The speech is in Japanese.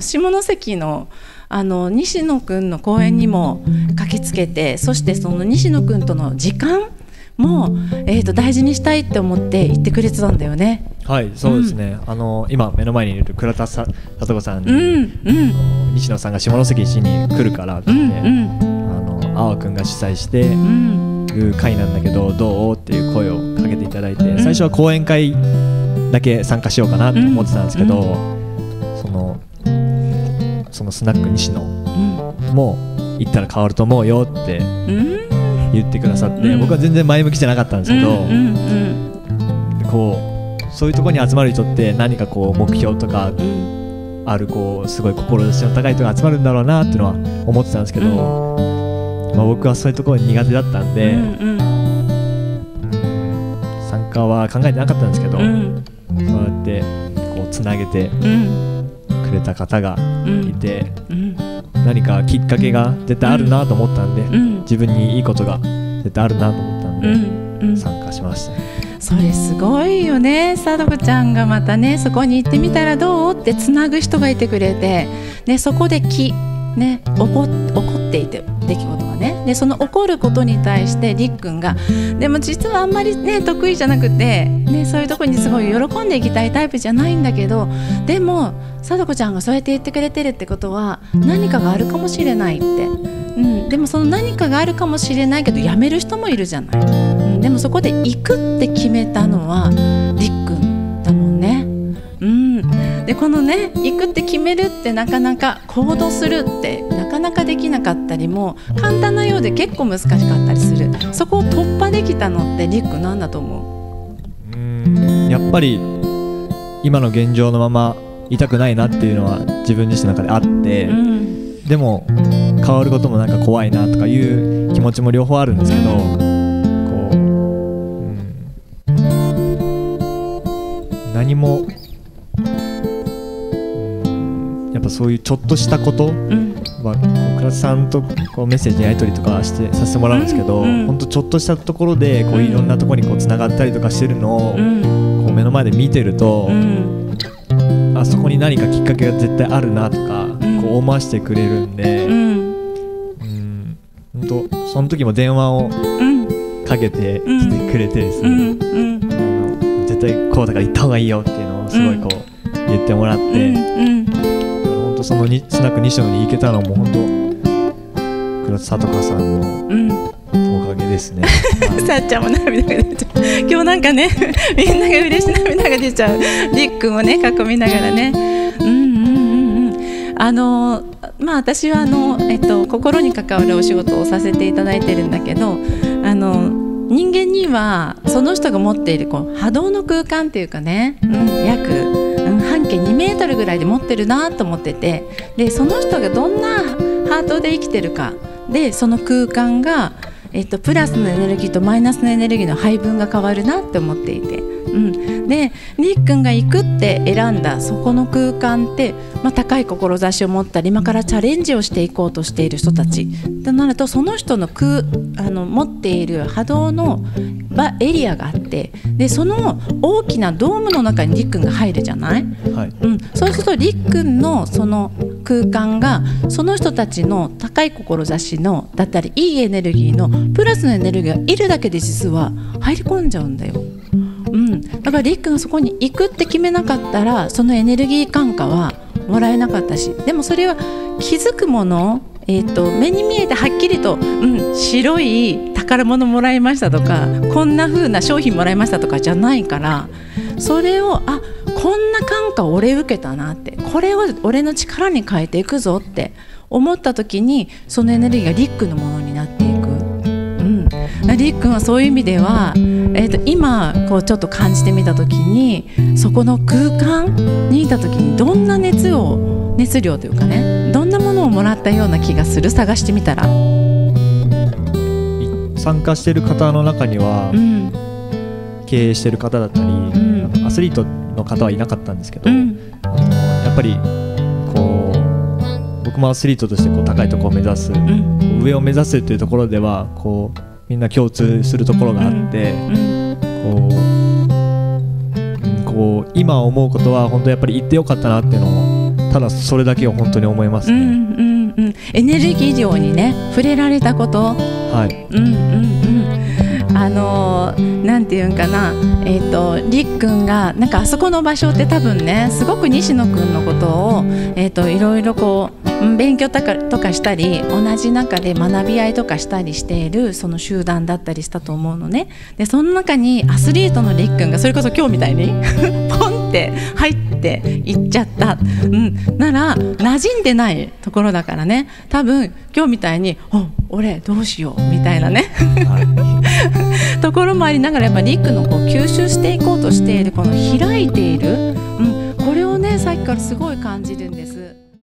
下関のあの西野くんの公演にも駆けつけてそしてその西野くんとの時間も、えー、と大事にしたいって思って言ってくれてたんだよね。はいそうですね、うん、あの今目の前にいる倉田さ里子さんに、うん。うん、西野さんが下関市に来るからって、うんうん、あのあわくんが主催して、いう会なんだけどどうっていう声をかけていただいて、最初は講演会だけ参加しようかなと思ってたんですけど、そのそのスナック西野も行ったら変わると思うよって言ってくださって、僕は全然前向きじゃなかったんですけど、こうそういうところに集まる人って何かこう目標とかあるこうすごい志の高い人が集まるんだろうなっていうのは思ってたんですけど、まあ、僕はそういうところ苦手だったんで、参加は考えてなかったんですけど、こうやってこうつなげて。くれた方がいて、何かきっかけが絶対あるなと思ったんで、自分にいいことが絶対あるなと思ったんで、参加しました。それすごいよね。さどこちゃんがまたねそこに行ってみたらどう？ってつなぐ人がいてくれて、ね、そこで気ね、起こっていて出来事がね。でその起こることに対してりっくんがでも実はあんまりね得意じゃなくて、ね、そういうとこにすごい喜んでいきたいタイプじゃないんだけどでも貞子ちゃんがそうやって言ってくれてるってことは何かがあるかもしれないって、うん、でもその何かがあるかもしれないけどやめる人もいるじゃない、うん、でもそこで行くって決めたのはりっくんだもんね。うん、でこのね行くって決めるってなかなか行動するってなかなかできなかったりも簡単なようで結構難しかったりする。そこを突破できたのってりっくんなんだと思う。うん。やっぱり今の現状のまま痛くないなっていうのは自分自身の中であって、うん、でも変わることもなんか怖いなとかいう気持ちも両方あるんですけど、こう、うん、何も、うん、やっぱそういうちょっとしたことは、う倉田さんとこうメッセージやり取りとかしてさせてもらうんですけど、本当ちょっとしたところでこういろんなところにこうつながったりとかしてるのを、こう目の前で見てると。あそこに何かきっかけが絶対あるなとか、うん、こう思わせてくれるんで、うん、本当その時も電話をかけてきてくれてですね、うん、絶対こうだから行った方がいいよっていうのをすごいこう言ってもらって、うん、本当そのにスナック西野に行けたのも本当倉田さとかさんの、おかげですね。さっちゃんも涙が出ちゃう。今日なんかね、みんなが嬉し涙が出ちゃう。りっくんをね囲みながらね。うんうんうんうん。あのまあ私はあのえっと心に関わるお仕事をさせていただいてるんだけど、あの人間にはその人が持っているこう波動の空間っていうかね、うん、約、うん、半径2メートルぐらいで持ってるなと思ってて、でその人がどんなハートで生きてるかでその空間がえっと、プラスのエネルギーとマイナスのエネルギーの配分が変わるなって思っていて、うん、でりっくんが行くって選んだそこの空間って、まあ、高い志を持ったり今からチャレンジをしていこうとしている人たち。となるとその人の空あの持っている波動のエリアがあってでその大きなドームの中にりっくんが入るじゃない、はい、うん、そうするとりっくんのその空間がその人たちの高い志のだったりいいエネルギーのプラスのエネルギーがいるだけで実は入り込んじゃうんだよ。うん、だからりっくんがそこに行くって決めなかったらそのエネルギー感化はもらえなかったしでもそれは気づくもの、えーと、目に見えてはっきりと、うん、白い宝物もらいましたとかこんな風な商品もらいましたとかじゃないからそれをあこんな感化俺受けたなってこれを俺の力に変えていくぞって思った時にそのエネルギーがリックのものに。りっくんはそういう意味では、えーと、今こうちょっと感じてみた時にそこの空間にいた時にどんな熱を熱量というかねどんなものをもらったような気がする？探してみたら。参加してる方の中には、うん、経営してる方だったり、うん、アスリートの方はいなかったんですけど、うん、やっぱりこう僕もアスリートとしてこう高いところを目指す、上を目指すというところではこうみんな共通するところがあって、こうこう今思うことは本当やっぱり言ってよかったなっていうのをただそれだけを本当に思いますね。うんうんうん、エネルギー量にね触れられたこと、はい、うんうんうん、あのなんていうんかな、えっ、ー、とりっくんがなんかあそこの場所って多分ねすごく西野くんのことをえっ、ー、といろいろこう勉強とかとかしたり同じ中で学び合いとかしたりしているその集団だったりしたと思うのね。でその中にアスリートのりっくんがそれこそ今日みたいに ポンって入っていっちゃった、うん、なら馴染んでないところだからね。多分今日みたいに「お俺どうしよう」みたいなね。ところもありながらやっぱりりっくんのこう吸収していこうとしているこの開いている、うん、これをねさっきからすごい感じるんです。